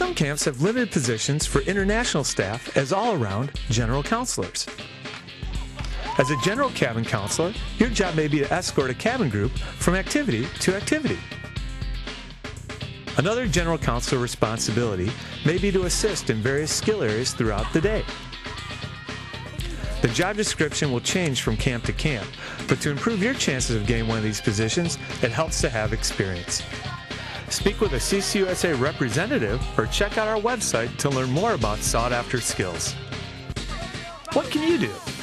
some camps have limited positions for international staff as all around general counselors. As a general cabin counselor, your job may be to escort a cabin group from activity to activity. Another general counselor responsibility may be to assist in various skill areas throughout the day. The job description will change from camp to camp, but to improve your chances of getting one of these positions, it helps to have experience. Speak with a CCUSA representative or check out our website to learn more about sought after skills. What can you do?